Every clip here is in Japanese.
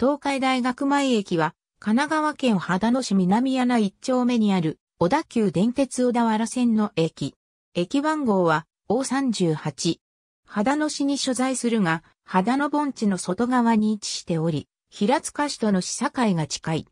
東海大学前駅は、神奈川県秦野市南柳一丁目にある、小田急電鉄小田原線の駅。駅番号は O38。秦野市に所在するが、秦野盆地の外側に位置しており、平塚市との市境が近い。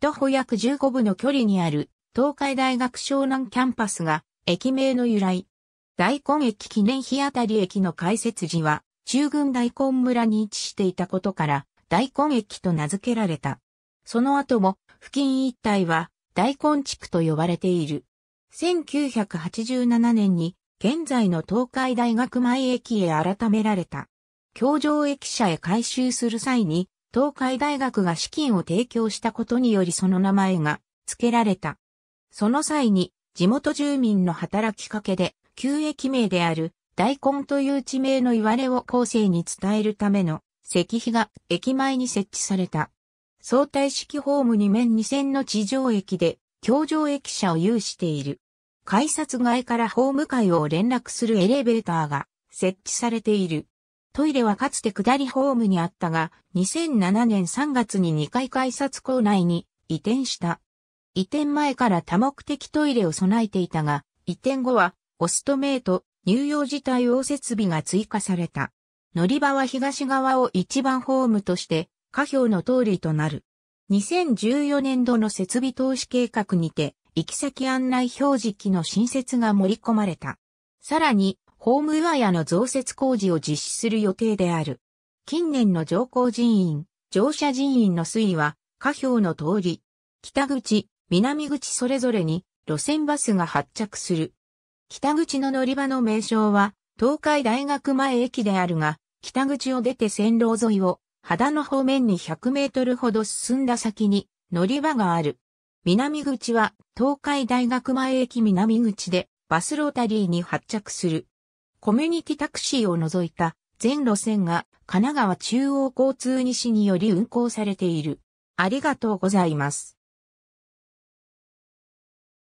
徒歩約15分の距離にある東海大学湘南キャンパスが駅名の由来。大根駅記念日あたり駅の開設時は中郡大根村に位置していたことから大根駅と名付けられた。その後も付近一帯は大根地区と呼ばれている。1987年に現在の東海大学前駅へ改められた。橋上駅舎へ改修する際に東海大学が資金を提供したことによりその名前が付けられた。その際に地元住民の働きかけで旧駅名である大根という地名の言われを後世に伝えるための石碑が駅前に設置された。相対式ホーム2面2線の地上駅で橋上駅舎を有している。改札外からホーム階を連絡するエレベーターが設置されている。トイレはかつて下りホームにあったが、2007年3月に2階改札構内に移転した。移転前から多目的トイレを備えていたが、移転後はオストメイト、乳幼児対応設備が追加された。乗り場は東側を一番ホームとして、下表の通りとなる。2014年度の設備投資計画にて、行き先案内表示機の新設が盛り込まれた。さらに、ホームウアの増設工事を実施する予定である。近年の乗降人員、乗車人員の推移は、下表の通り、北口、南口それぞれに路線バスが発着する。北口の乗り場の名称は、東海大学前駅であるが、北口を出て線路沿いを、肌の方面に100メートルほど進んだ先に乗り場がある。南口は東海大学前駅南口でバスロータリーに発着する。コミュニティタクシーを除いた全路線が神奈川中央交通西により運行されている。ありがとうございます。